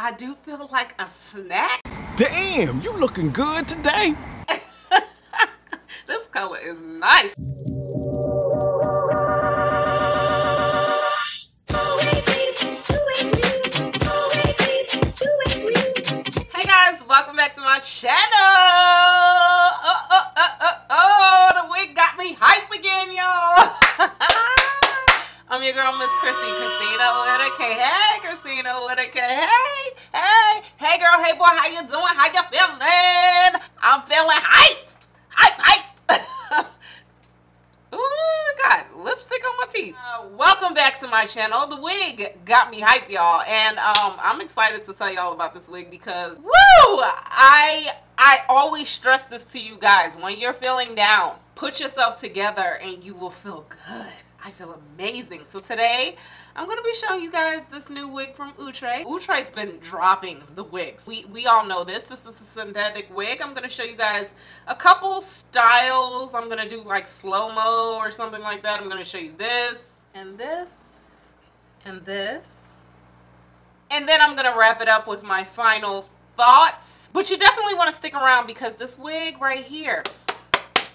I do feel like a snack. Damn, you looking good today. this color is nice. Hey guys, welcome back to my channel. Oh, oh, oh, oh, oh, the wig got me hype again, y'all. I'm your girl, Miss Khrissy, Christina with a K. Hey, Christina with a K. Hey, hey, hey, girl, hey, boy, how you doing? How you feeling? I'm feeling hype, hype, hype. Ooh, got lipstick on my teeth. Uh, welcome back to my channel. The wig got me hype, y'all, and um, I'm excited to tell y'all about this wig because, woo, I I always stress this to you guys. When you're feeling down, put yourself together, and you will feel good. I feel amazing. So today, I'm to be showing you guys this new wig from Outre. Outre's been dropping the wigs. We, we all know this. This is a synthetic wig. I'm to show you guys a couple styles. I'm to do like slow-mo or something like that. I'm to show you this and this and this. And then I'm to wrap it up with my final thoughts. But you definitely want to stick around because this wig right here,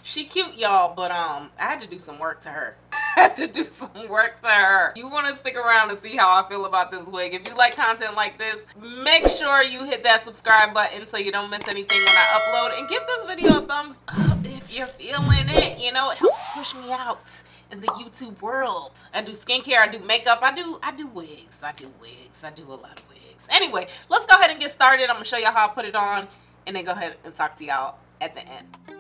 she cute y'all, but um, I had to do some work to her. had to do some work to her. You want to stick around to see how I feel about this wig. If you like content like this, make sure you hit that subscribe button so you don't miss anything when I upload. And give this video a thumbs up if you're feeling it. You know, it helps push me out in the YouTube world. I do skincare, I do makeup, I do I do wigs, I do wigs, I do a lot of wigs. Anyway, let's go ahead and get started. I'm gonna show y'all how I put it on and then go ahead and talk to y'all at the end.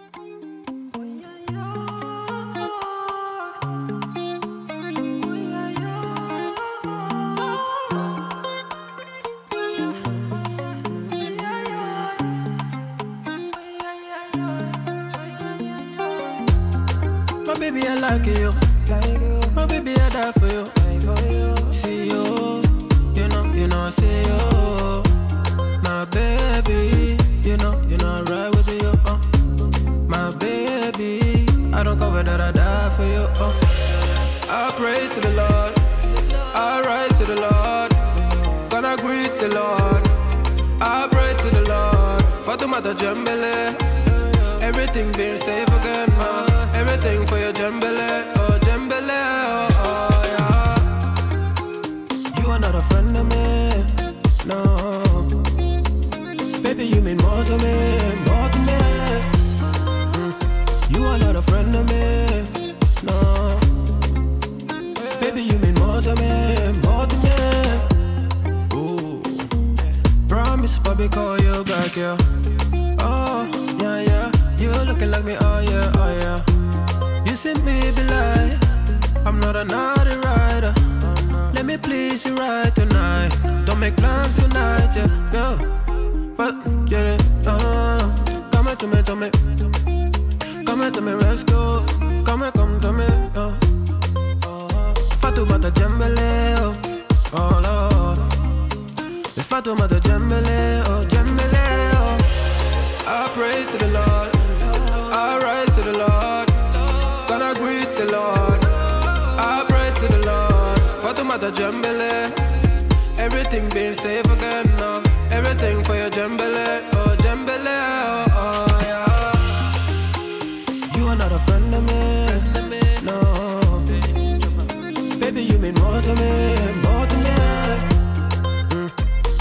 Baby, I like you. My baby, I die for you. See you, you know, you know, see you. My baby, you know, you know, I ride with you. Uh. My baby, I don't cover that, I die for you. Uh. I pray to the Lord, I rise to the Lord. Gonna greet the Lord. I pray to the Lord. Fatumata Jambele. Everything being safe again, Everything for your jambele, oh jambele, oh, oh yeah. You are not a friend of me, no. Baby, you mean more to me, more to me. You are not a friend of me, no. Baby, you mean more to me, more to me. Ooh. Promise, Bobby, call you back, yeah. Please right Fatumata Jambele. Everything being safe again now. Everything for your Jambele. Oh, Jambele. Oh, oh, yeah. You are not a friend of me. No. Baby, you mean more to me. More to me. Mm.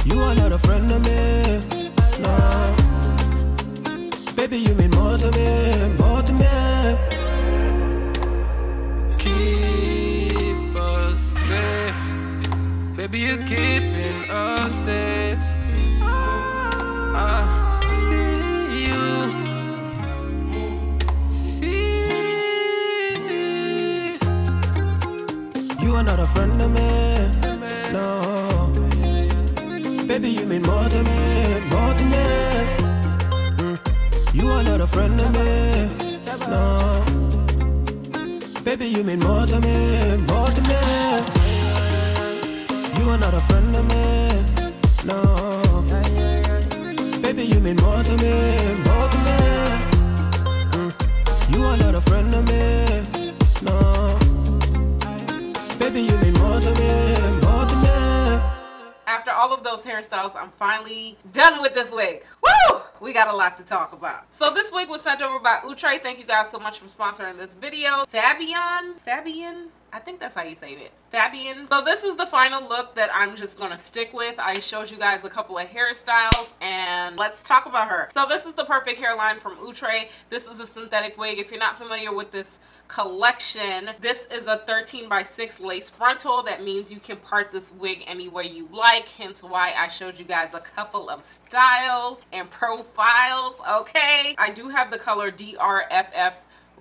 You are not a friend of me. No. Baby, you mean Baby, you're keeping us safe. I see you. See. You are not a friend of me. No. Baby, you mean more to me, more to me. Mm. You are not a friend of me, no. Baby, you mean more to me, more to me. Not a friend of no. Baby, you mean more to me, more to me. Mm. You are not a friend of me, no. Baby, you mean more to me, more to me. After all of those hairstyles, I'm finally done with this wig. Woo! We got a lot to talk about. So this wig was sent over by Outre. Thank you guys so much for sponsoring this video. Fabienne? Fabienne? I think that's how you say it. Fabienne. So this is the final look that I'm just gonna stick with. I showed you guys a couple of hairstyles and let's talk about her. So this is the perfect hairline from Outre. This is a synthetic wig. If you're not familiar with this collection, this is a 13 by 6 lace frontal. That means you can part this wig any way you like. Hence why I showed you guys a couple of styles and profiles, okay? I do have the color DRFF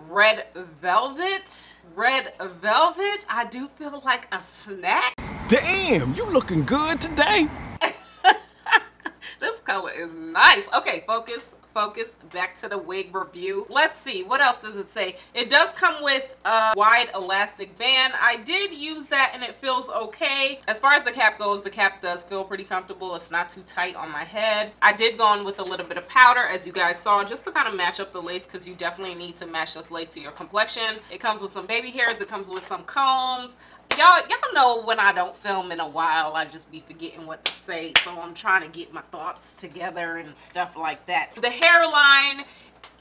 red velvet? Red velvet? I do feel like a snack. Damn, you looking good today. this color is nice. Okay focus focus back to the wig review. Let's see what else does it say? It does come with a wide elastic band. I did use that and it feels okay. As far as the cap goes the cap does feel pretty comfortable. It's not too tight on my head. I did go in with a little bit of powder as you guys saw just to kind of match up the lace because you definitely need to match this lace to your complexion. It comes with some baby hairs. It comes with some combs y'all y'all know when i don't film in a while i just be forgetting what to say. So i'm trying to get my thoughts together and stuff like that. The hairline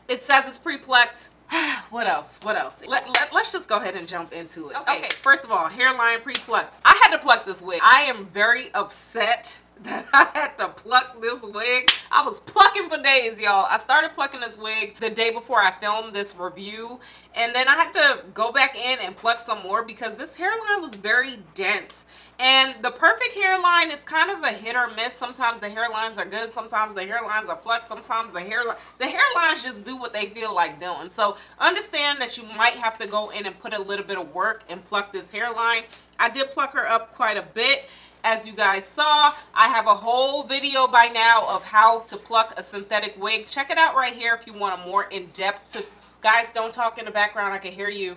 it says it's pre-plucked. What else? What else? Let, let, us just go ahead and jump into it. Okay. okay first of all hairline pre-plucked. I had to pluck this wig. I am very upset that I had to pluck this wig. I was plucking for days, y'all. I started plucking this wig the day before I filmed this review. And then I had to go back in and pluck some more because this hairline was very dense. And the perfect hairline is kind of a hit or miss. Sometimes the hairlines are good. Sometimes the hairlines are plucked. Sometimes the hairline, the hairlines just do what they feel like doing. So understand that you might have to go in and put a little bit of work and pluck this hairline. I did pluck her up quite a bit as you guys saw i have a whole video by now of how to pluck a synthetic wig check it out right here if you want a more in-depth guys don't talk in the background i can hear you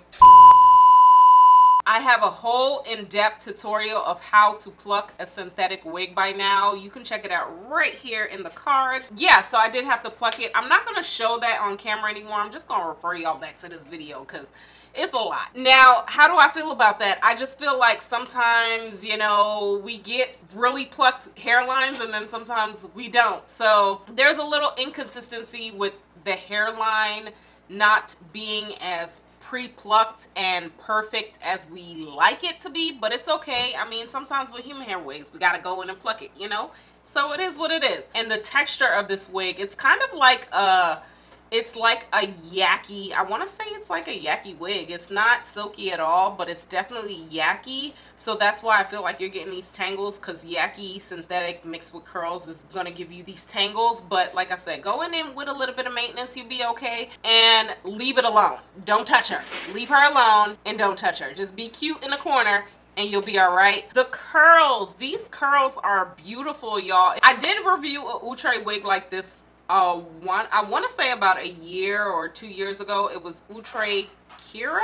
I have a whole in-depth tutorial of how to pluck a synthetic wig by now. You can check it out right here in the cards. Yeah, so I did have to pluck it. I'm not going to show that on camera anymore. I'm just going to refer y'all back to this video because it's a lot. Now, how do I feel about that? I just feel like sometimes, you know, we get really plucked hairlines and then sometimes we don't. So there's a little inconsistency with the hairline not being as pre-plucked and perfect as we like it to be but it's okay i mean sometimes with human hair wigs we gotta go in and pluck it you know so it is what it is and the texture of this wig it's kind of like a it's like a yaki. I want to say it's like a yaki wig. It's not silky at all, but it's definitely yaki. So that's why I feel like you're getting these tangles because yaki synthetic mixed with curls is going to give you these tangles. But like I said, going in with a little bit of maintenance, you'll be okay. And leave it alone. Don't touch her. Leave her alone and don't touch her. Just be cute in the corner and you'll be all right. The curls, these curls are beautiful, y'all. I did review a Outre wig like this uh one i want to say about a year or two years ago it was outre kira.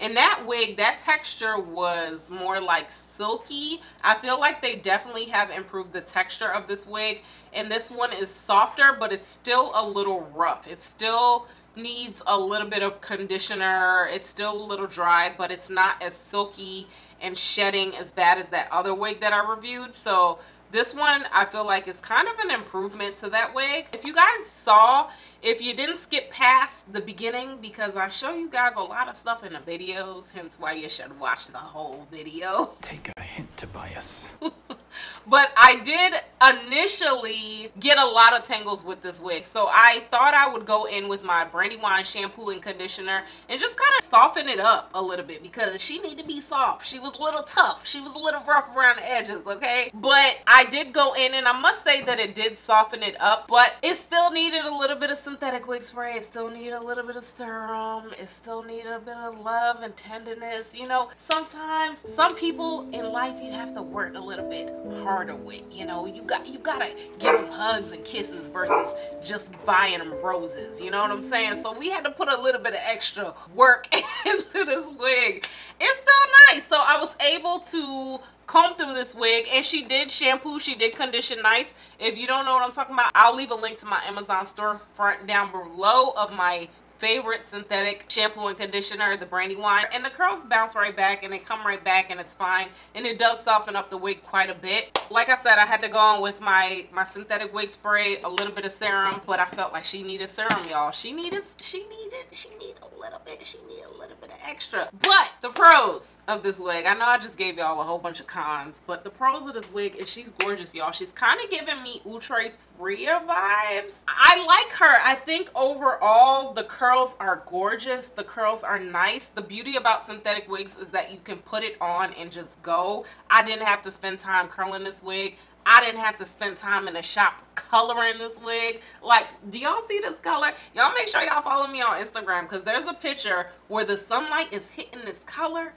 And that wig that texture was more like silky. I feel like they definitely have improved the texture of this wig. And this one is softer but it's still a little rough. It still needs a little bit of conditioner. It's still a little dry but it's not as silky and shedding as bad as that other wig that i reviewed. So this one I feel like is kind of an improvement to that wig. If you guys saw, if you didn't skip past the beginning, because I show you guys a lot of stuff in the videos, hence why you should watch the whole video. Take a hint, Tobias. but I did initially get a lot of tangles with this wig. So I thought I would go in with my Brandywine shampoo and conditioner and just kind of soften it up a little bit because she needed to be soft. She was a little tough. She was a little rough around the edges, okay? But I did go in and I must say that it did soften it up, but it still needed a little bit of synthetic wig spray. It still needed a little bit of serum. It still needed a bit of love and tenderness. You know, sometimes some people in life you have to work a little bit harder with. You know, you got you gotta give them hugs and kisses versus just buying them roses. You know what I'm saying? So we had to put a little bit of extra work into this wig. It's still nice. So I was able to comb through this wig and she did shampoo she did condition nice if you don't know what i'm talking about i'll leave a link to my amazon storefront down below of my favorite synthetic shampoo and conditioner, the Brandywine. And the curls bounce right back and they come right back and it's fine. And it does soften up the wig quite a bit. Like I said, I had to go on with my, my synthetic wig spray, a little bit of serum, but I felt like she needed serum, y'all. She needed, she needed, she needed a little bit, she needed a little bit of extra. But the pros of this wig, I know I just gave y'all a whole bunch of cons, but the pros of this wig is she's gorgeous, y'all. She's kind of giving me Outre Freya vibes. I like her. I think overall the curls are gorgeous. The curls are nice. The beauty about synthetic wigs is that you can put it on and just go. I didn't have to spend time curling this wig. I didn't have to spend time in the shop coloring this wig. Like, do y'all see this color? Y'all make sure y'all follow me on Instagram because there's a picture where the sunlight is hitting this color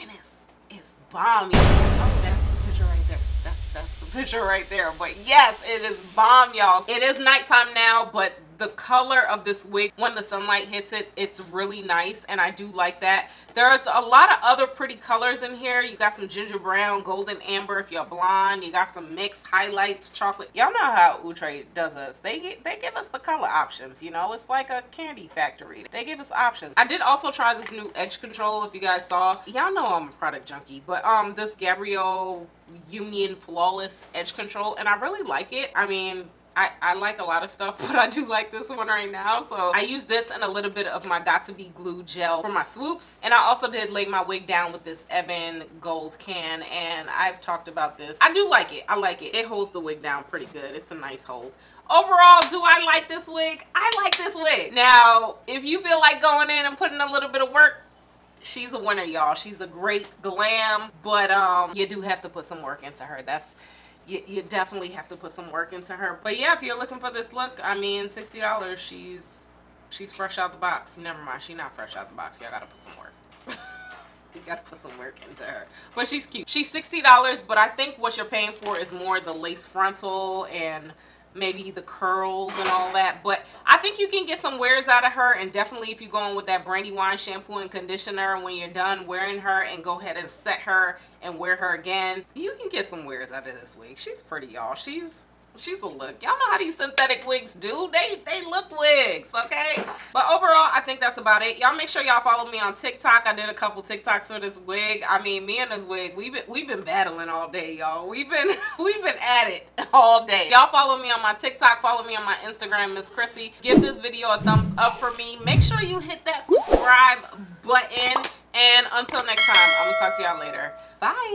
and it's it's bomb. Oh, that's the picture right there. That's, that's the picture right there. But yes, it is bomb, y'all. It is nighttime now, but the color of this wig when the sunlight hits it it's really nice and I do like that. There's a lot of other pretty colors in here. You got some ginger brown golden amber if you're blonde. You got some mixed highlights chocolate. Y'all know how Outre does us. They they give us the color options you know? It's like a candy factory. They give us options. I did also try this new edge control if you guys saw. Y'all know I'm a product junkie but um this Gabrielle Union Flawless Edge Control and I really like it. I mean I, I like a lot of stuff, but I do like this one right now. So I use this and a little bit of my Got To Be glue gel for my swoops. And I also did lay my wig down with this Evan Gold can. And I've talked about this. I do like it. I like it. It holds the wig down pretty good. It's a nice hold. Overall, do I like this wig? I like this wig. Now, if you feel like going in and putting a little bit of work, she's a winner, y'all. She's a great glam, but um, you do have to put some work into her. That's you, you definitely have to put some work into her. But yeah, if you're looking for this look, I mean, $60, she's she's fresh out the box. Never mind, she's not fresh out the box. Y'all gotta put some work. you gotta put some work into her. But she's cute. She's $60, but I think what you're paying for is more the lace frontal and maybe the curls and all that but i think you can get some wears out of her and definitely if you're going with that brandywine shampoo and conditioner when you're done wearing her and go ahead and set her and wear her again you can get some wears out of this wig. She's pretty y'all. She's she's a look. Y'all know how these synthetic wigs do. They they look wigs okay? But overall i think that's about it. Y'all make sure y'all follow me on tiktok. I did a couple tiktoks for this wig. I mean me and this wig we've been we've been battling all day y'all. We've been we've been at it all day. Y'all follow me on my tiktok. Follow me on my instagram miss Khrissy. Give this video a thumbs up for me. Make sure you hit that subscribe button. And until next time i'm gonna talk to y'all later. Bye